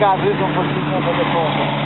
casa, não vão fazer uma da conta.